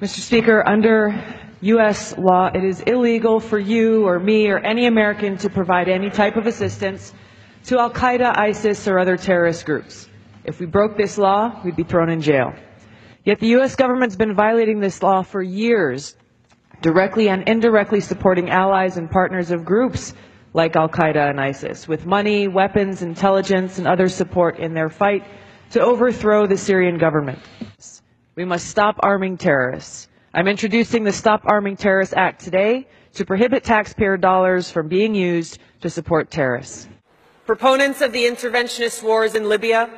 Mr. Speaker, under U.S. law, it is illegal for you or me or any American to provide any type of assistance to Al Qaeda, ISIS, or other terrorist groups. If we broke this law, we'd be thrown in jail. Yet the U.S. government's been violating this law for years, directly and indirectly supporting allies and partners of groups like Al Qaeda and ISIS with money, weapons, intelligence, and other support in their fight to overthrow the Syrian government. We must stop arming terrorists. I'm introducing the Stop Arming Terrorists Act today to prohibit taxpayer dollars from being used to support terrorists. Proponents of the interventionist wars in Libya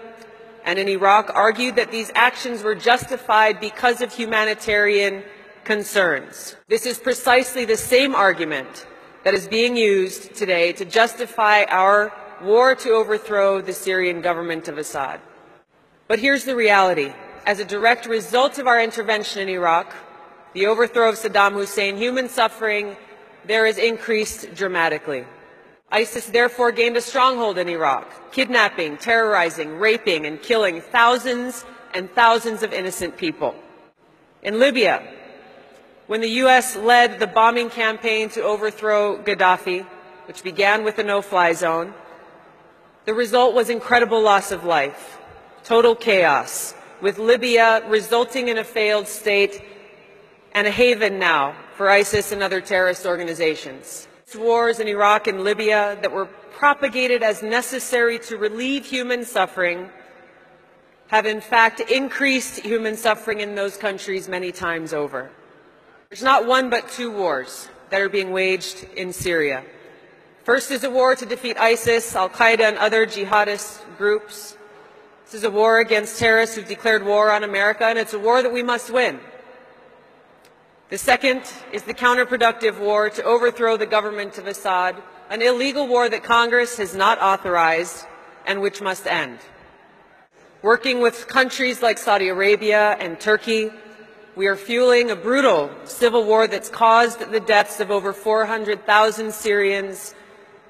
and in Iraq argued that these actions were justified because of humanitarian concerns. This is precisely the same argument that is being used today to justify our war to overthrow the Syrian government of Assad. But here's the reality. As a direct result of our intervention in Iraq, the overthrow of Saddam Hussein, human suffering there is increased dramatically. ISIS therefore gained a stronghold in Iraq, kidnapping, terrorizing, raping, and killing thousands and thousands of innocent people. In Libya, when the U.S. led the bombing campaign to overthrow Gaddafi, which began with a no-fly zone, the result was incredible loss of life, total chaos, with Libya resulting in a failed state and a haven now for ISIS and other terrorist organizations. Wars in Iraq and Libya that were propagated as necessary to relieve human suffering have in fact increased human suffering in those countries many times over. There's not one but two wars that are being waged in Syria. First is a war to defeat ISIS, Al Qaeda, and other jihadist groups. This is a war against terrorists who've declared war on America, and it's a war that we must win. The second is the counterproductive war to overthrow the government of Assad, an illegal war that Congress has not authorized and which must end. Working with countries like Saudi Arabia and Turkey, we are fueling a brutal civil war that's caused the deaths of over 400,000 Syrians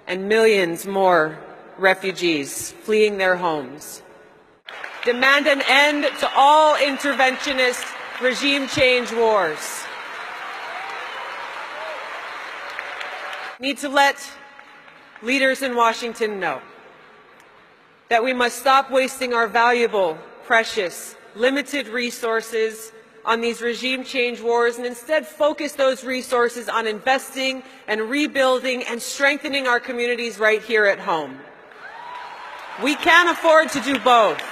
and millions more refugees fleeing their homes. Demand an end to all interventionist regime change wars. need to let leaders in Washington know that we must stop wasting our valuable, precious, limited resources on these regime change wars and instead focus those resources on investing and rebuilding and strengthening our communities right here at home. We can't afford to do both.